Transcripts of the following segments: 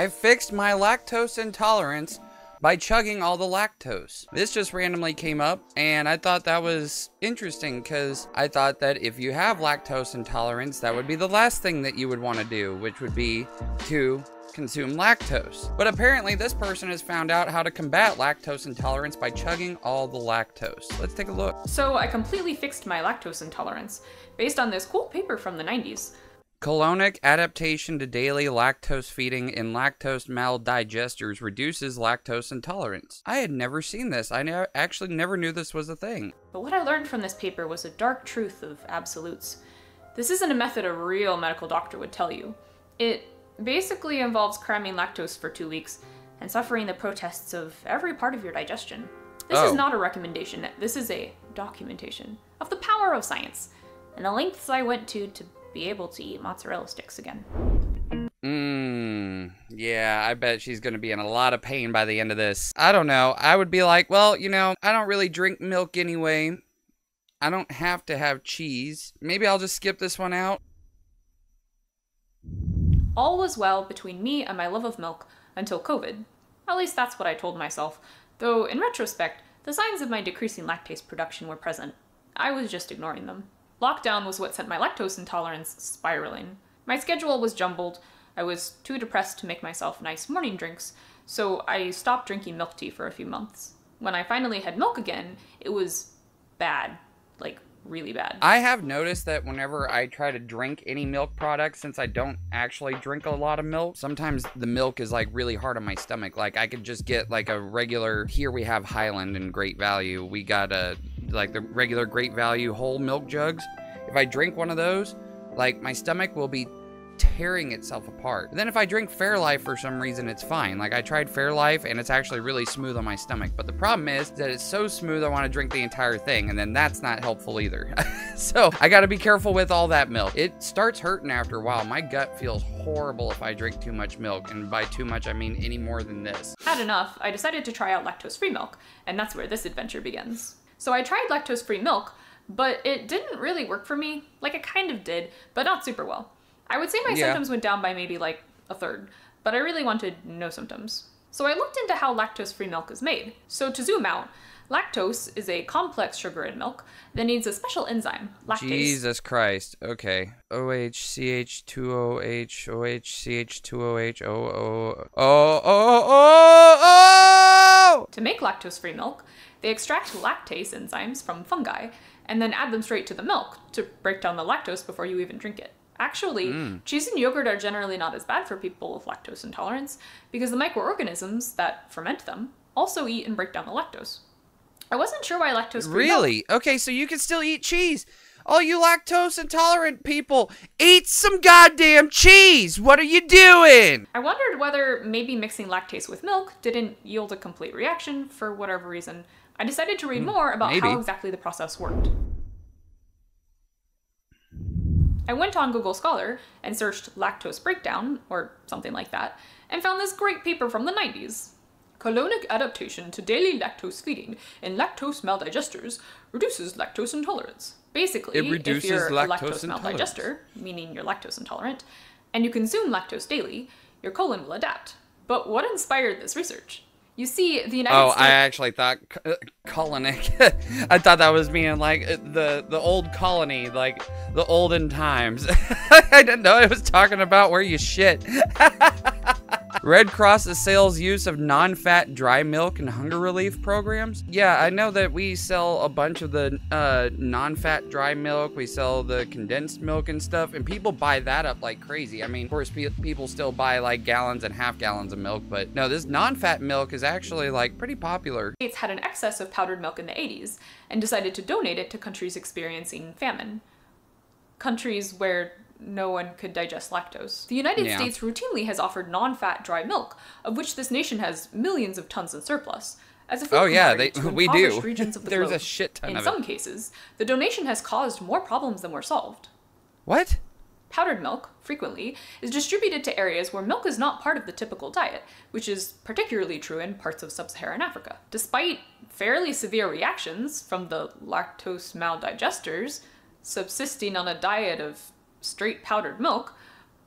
I fixed my lactose intolerance by chugging all the lactose. This just randomly came up, and I thought that was interesting because I thought that if you have lactose intolerance, that would be the last thing that you would want to do, which would be to consume lactose. But apparently, this person has found out how to combat lactose intolerance by chugging all the lactose. Let's take a look. So I completely fixed my lactose intolerance based on this cool paper from the 90s. Colonic adaptation to daily lactose feeding in lactose maldigesters reduces lactose intolerance. I had never seen this. I ne- actually never knew this was a thing. But what I learned from this paper was a dark truth of absolutes. This isn't a method a real medical doctor would tell you. It basically involves cramming lactose for two weeks and suffering the protests of every part of your digestion. This Oh. is not a recommendation, this is a documentation of the power of science and the lengths I went to to be able to eat mozzarella sticks again. Mmm. Yeah, I bet she's going to be in a lot of pain by the end of this. I don't know. I would be like, well, you know, I don't really drink milk anyway. I don't have to have cheese. Maybe I'll just skip this one out. All was well between me and my love of milk until COVID. At least that's what I told myself, though in retrospect, the signs of my decreasing lactase production were present. I was just ignoring them. Lockdown was what sent my lactose intolerance spiraling. My schedule was jumbled. I was too depressed to make myself nice morning drinks, so I stopped drinking milk tea for a few months. When I finally had milk again, it was bad. Like, really bad. I have noticed that whenever I try to drink any milk product, since I don't actually drink a lot of milk, sometimes the milk is like really hard on my stomach. Like I could just get like a regular. Here we have Hiland and Great Value. We got a like the regular Great Value whole milk jugs. If I drink one of those, like my stomach will be tearing itself apart. Then if I drink Fairlife for some reason, it's fine. Like I tried Fairlife and it's actually really smooth on my stomach. But the problem is that it's so smooth I want to drink the entire thing and then that's not helpful either. so I got to be careful with all that milk. It starts hurting after a while. My gut feels horrible if I drink too much milk. And by too much, I mean any more than this. Had enough, I decided to try out lactose free milk, and that's where this adventure begins. So I tried lactose free milk, but it didn't really work for me. Like it kind of did, but not super well. I would say my Yeah. symptoms went down by maybe like a third, but I really wanted no symptoms. So I looked into how lactose free milk is made. So to zoom out, lactose is a complex sugar in milk that needs a special enzyme, lactase. Jesus Christ. Okay. OHCH2OH, OHCH2OH, O O O O To make lactose free milk, they extract lactase enzymes from fungi and then add them straight to the milk to break down the lactose before you even drink it. Actually, hmm. cheese and yogurt are generally not as bad for people with lactose intolerance because the microorganisms that ferment them also eat and break down the lactose. I wasn't sure why lactose free milk Really? Okay, so you can still eat cheese. All you lactose intolerant people, eat some goddamn cheese. What are you doing? I wondered whether maybe mixing lactase with milk didn't yield a complete reaction for whatever reason. I decided to read hmm, more about maybe. how exactly the process worked. I went on Google Scholar and searched lactose breakdown, or something like that, and found this great paper from the 90s. Colonic adaptation to daily lactose feeding in lactose maldigesters reduces lactose intolerance. Basically, It reduces if you're lactose lactose maldigester, meaning you're lactose intolerant, and you consume lactose daily, your colon will adapt. But what inspired this research? You see, the United Oh, States. I actually thought uh, colonic. I thought that was meaning like uh, the the old colony, like the olden times. I didn't know it was talking about where you shit. Red Cross assails use of non-fat dry milk in hunger relief programs. Yeah, I know that we sell a bunch of the uh, non-fat dry milk. We sell the condensed milk and stuff, and people buy that up like crazy. I mean, of course, pe- people still buy like gallons and half gallons of milk, but no, this non-fat milk is actually like pretty popular. States had an excess of powdered milk in the 80s and decided to donate it to countries experiencing famine. Countries where no one could digest lactose. The United Yeah. States routinely has offered non fat dry milk, of which this nation has millions of tons in surplus. As a oh, food Oh, yeah, they- to we do. regions of the There's a shit ton In of it. some cases, the donation has caused more problems than were solved. What? Powdered milk, frequently, is distributed to areas where milk is not part of the typical diet, which is particularly true in parts of sub Saharan Africa. Despite fairly severe reactions from the lactose maldigesters subsisting on a diet of straight powdered milk,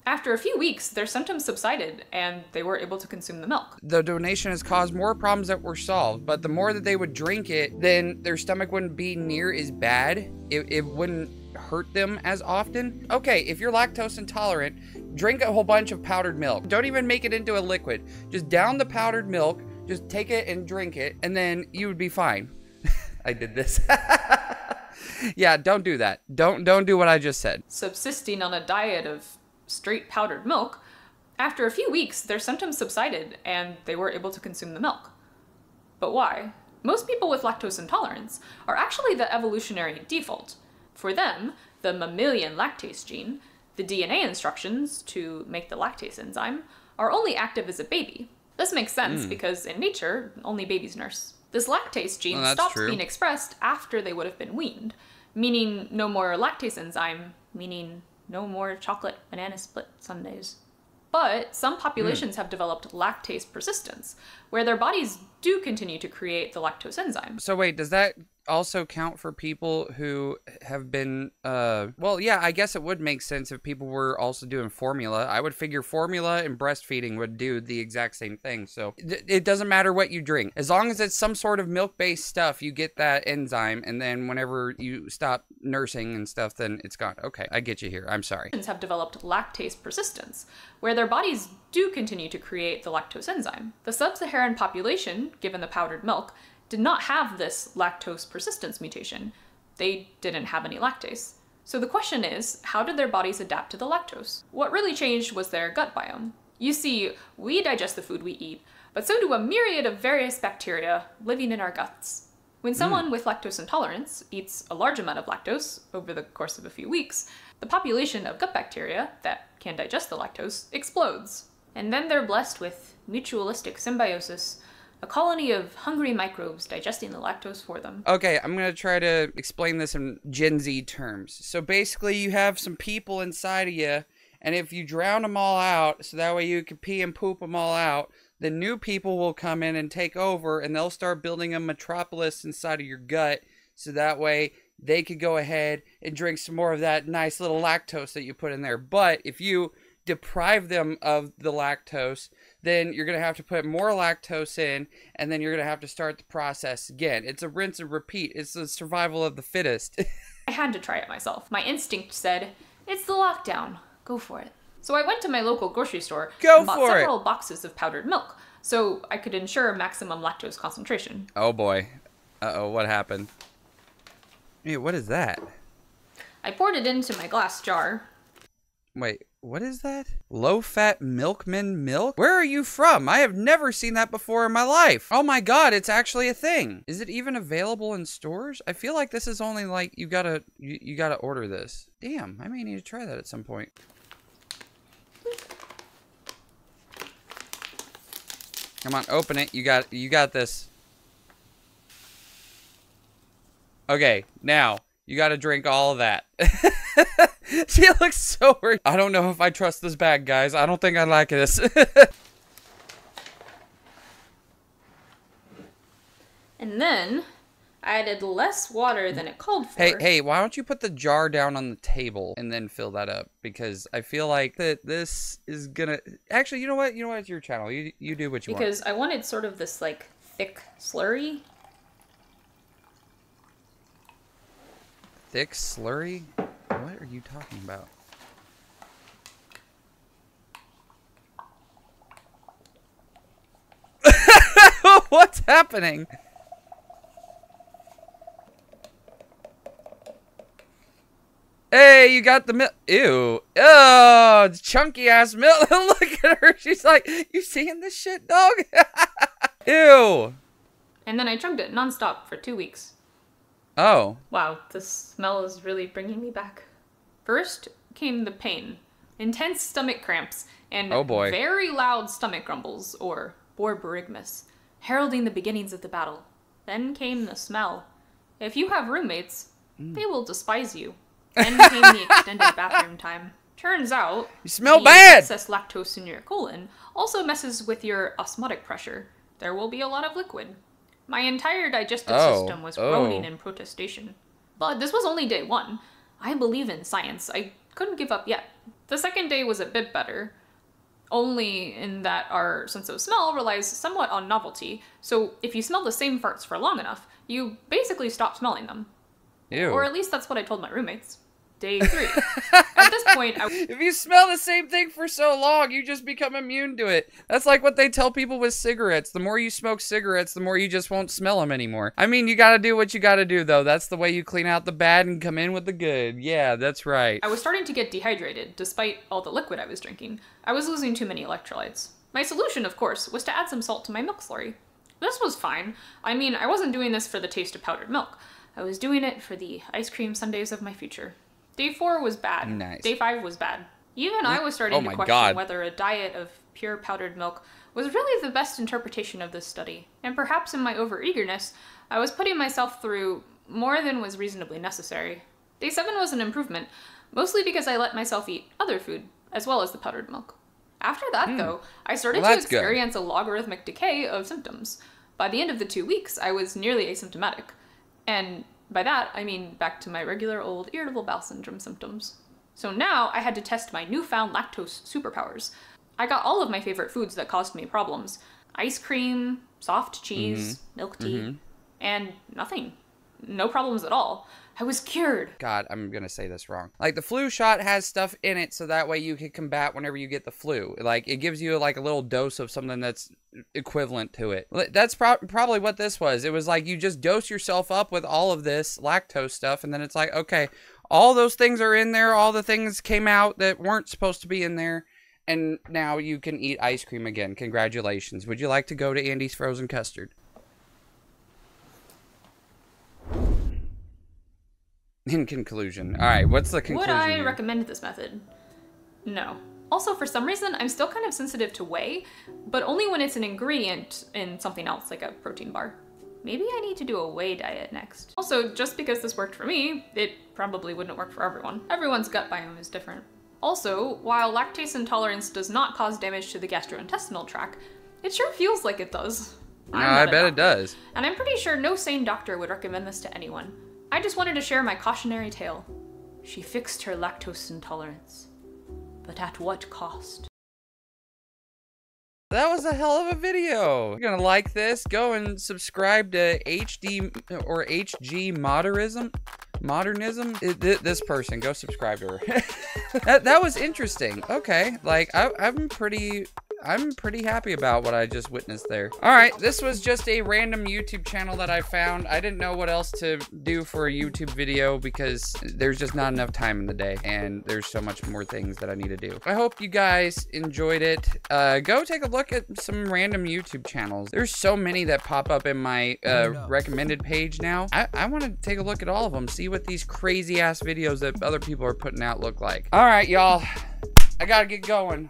After a few weeks, their symptoms subsided and they were able to consume the milk. The donation has caused more problems that were solved, but the more that they would drink it, then their stomach wouldn't be near as bad. It, it wouldn't hurt them as often. Okay, if you're lactose intolerant, drink a whole bunch of powdered milk. Don't even make it into a liquid. Just down the powdered milk, just take it and drink it, and then you would be fine. I did this. yeah, don't do that. Don't don't do what I just said. Subsisting on a diet of straight powdered milk, after a few weeks, their symptoms subsided and they were able to consume the milk. But why? Most people with lactose intolerance are actually the evolutionary default. For them, the mammalian lactase gene, the DNA instructions to make the lactase enzyme, are only active as a baby. This makes sense hmm. because in nature, only babies nurse. This lactase gene Well, stops true. being expressed after they would have been weaned, meaning no more lactase enzyme, meaning no more chocolate banana split sundaes. But some populations hmm. have developed lactase persistence, where their bodies do continue to create the lactose enzyme. So wait, does that also count for people who have been uh well yeah i guess it would make sense if people were also doing formula. I would figure formula and breastfeeding would do the exact same thing. So it, doesn't matter what you drink. As long as it's some sort of milk based stuff you get that enzyme and then whenever you stop nursing and stuff then it's gone. Okay i get you here. I'm sorry. Have developed lactase persistence, where their bodies do continue to create the lactose enzyme. The sub Saharan population, given the powdered milk, did not have this lactose persistence mutation. They didn't have any lactase. So the question is how did their bodies adapt to the lactose? What really changed was their gut biome. You see, we digest the food we eat, but so do a myriad of various bacteria living in our guts. When someone with lactose intolerance eats a large amount of lactose over the course of a few weeks, the population of gut bacteria that can digest the lactose explodes. And then they're blessed with mutualistic symbiosis, a colony of hungry microbes digesting the lactose for them. Okay, I'm gonna try to explain this in Gen Z terms. So basically, you have some people inside of you, and if you drown them all out, so that way you can pee and poop them all out, the new people will come in and take over, and they'll start building a metropolis inside of your gut, so that way they could go ahead and drink some more of that nice little lactose that you put in there. But if you deprive them of the lactose, then you're going to have to put more lactose in, and then you're going to have to start the process again. It's a rinse and repeat. It's the survival of the fittest. I had to try it myself. My instinct said, it's the lockdown. Go for it. So I went to my local grocery store Go and bought for it. several boxes of powdered milk so I could ensure maximum lactose concentration. oh boy. Uh oh, what happened? Hey, what is that? I poured it into my glass jar. Wait, what is that? Low fat milkman milk? Where are you from? I have never seen that before in my life. Oh my god, it's actually a thing. Is it even available in stores? I feel like this is only like you gotta you, you gotta order this. Damn, I may need to try that at some point. Come on, open it. You got you got this. Okay, now you got to drink all of that. she looks so weird. I don't know if I trust this bag, guys. I don't think I like this. And then I added less water than it called for. hey, hey, why don't you put the jar down on the table and then fill that up? Because I feel like that this is gonna. Actually, you know what? You know what? It's your channel. You you do what you want. Because I wanted sort of this like thick slurry. Thick slurry. What are you talking about? What's happening? Hey, you got the milk. Ew. Oh, chunky ass milk. Look at her. She's like, you seeing this shit, dog? Ew. And then I chugged it nonstop for two weeks. Oh. Wow, the smell is really bringing me back. First came the pain, intense stomach cramps, and Oh, boy. very loud stomach grumbles, or borborygmus, heralding the beginnings of the battle. Then came the smell. If you have roommates, Mm. they will despise you. Then came the extended bathroom time. Turns out, You smell bad. excess lactose in your colon also messes with your osmotic pressure. There will be a lot of liquid. My entire digestive Oh, system was groaning oh. in protestation. But this was only day one. I believe in science. I couldn't give up yet. The second day was a bit better, only in that our sense of smell relies somewhat on novelty, so if you smell the same farts for long enough, you basically stop smelling them. Ew. Or at least that's what I told my roommates. Day three. At this point, I if you smell the same thing for so long, you just become immune to it. That's like what they tell people with cigarettes. The more you smoke cigarettes, the more you just won't smell them anymore. I mean, you gotta do what you gotta do, though. That's the way you clean out the bad and come in with the good. Yeah, that's right. I was starting to get dehydrated, despite all the liquid I was drinking. I was losing too many electrolytes. My solution, of course, was to add some salt to my milk slurry. This was fine. I mean, I wasn't doing this for the taste of powdered milk. I was doing it for the ice cream sundaes of my future. Day four was bad. Nice. Day five was bad. Even I was starting Oh to question God. whether a diet of pure powdered milk was really the best interpretation of this study. And perhaps in my overeagerness, I was putting myself through more than was reasonably necessary. Day seven was an improvement, mostly because I let myself eat other food, as well as the powdered milk. After that, hmm. though, I started. Well, to that's good. experience a logarithmic decay of symptoms. By the end of the two weeks, I was nearly asymptomatic. And by that, I mean back to my regular old irritable bowel syndrome symptoms. So now I had to test my newfound lactose superpowers. I got all of my favorite foods that caused me problems ice cream, soft cheese, mm-hmm. milk tea, mm-hmm. and nothing. No problems at all. I was cured. God, I'm gonna say this wrong. Like the flu shot has stuff in it, so that way you can combat whenever you get the flu. Like it gives you like a little dose of something that's equivalent to it. That's pro- probably what this was. It was like you just dose yourself up with all of this lactose stuff, and then it's like, okay, all those things are in there. All the things came out that weren't supposed to be in there. And now you can eat ice cream again. Congratulations. Would you like to go to Andy's Frozen Custard? In conclusion. All right, what's the conclusion? Would I here? recommend this method? No. Also, for some reason, I'm still kind of sensitive to whey, but only when it's an ingredient in something else, like a protein bar. Maybe I need to do a whey diet next. Also, just because this worked for me, it probably wouldn't work for everyone. Everyone's gut biome is different. Also, while lactase intolerance does not cause damage to the gastrointestinal tract, it sure feels like it does. No, I bet it does. And I'm pretty sure no sane doctor would recommend this to anyone. I just wanted to share my cautionary tale. She fixed her lactose intolerance. But at what cost? That was a hell of a video. You're gonna like this. Go and subscribe to HD or HG Modernism. Modernism. This person, go subscribe to her. that, that was interesting. Okay, like I, I'm pretty. I'm pretty happy about what I just witnessed there. All right, this was just a random YouTube channel that I found. I didn't know what else to do for a YouTube video because there's just not enough time in the day and there's so much more things that I need to do. I hope you guys enjoyed it. Uh, go take a look at some random YouTube channels. There's so many that pop up in my uh, recommended page now. I, I want to take a look at all of them, see what these crazy ass videos that other people are putting out look like. All right, y'all. I gotta get going.